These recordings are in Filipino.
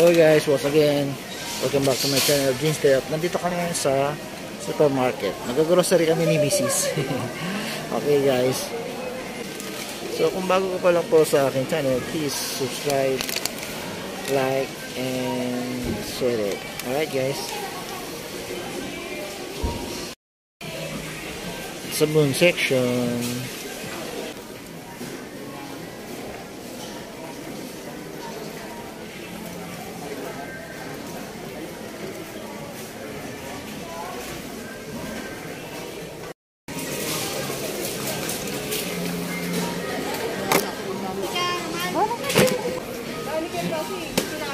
Hello guys, once again, welcome back to my channel, Jeans Step. Nandito kami ngayon sa supermarket. Nag-grocery kami ni Mrs. okay guys. So kung bago ka pa lang po sa aking channel, please subscribe, like, and share it. Alright guys. Sabon section.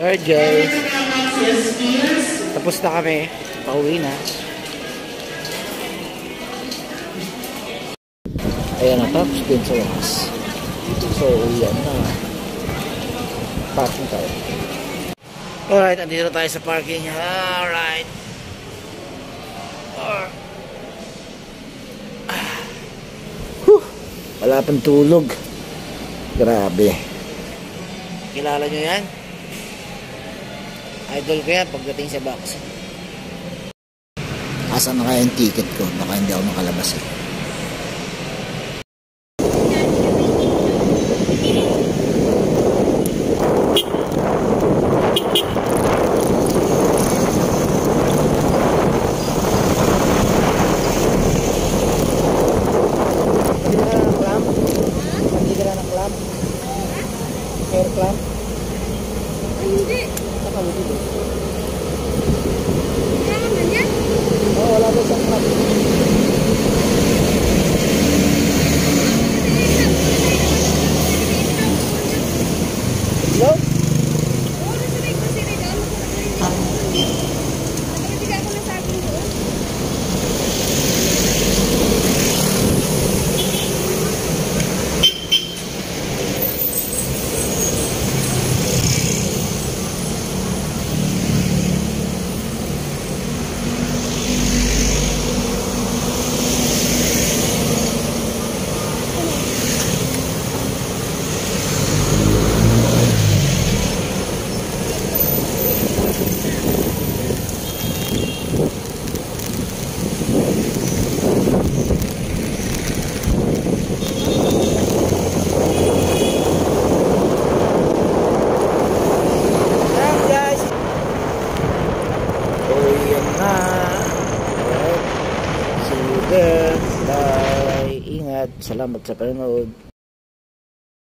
Alright guys, tapos na kami. Pauwi na. Ayan na, tapos din sa wakas. So, yan na. Parking tayo. Alright, andito tayo sa parking. Alright. Alright. Whew. Wala pang tulog. Grabe. Kilala nyo yan? Idol ko yan pagdating sa box. Asan na kaya yung ticket ko? Baka hindi ako makalabas eh. Hair clamp? Hindi. 中る。えー Ingat. Salamat sa panonood.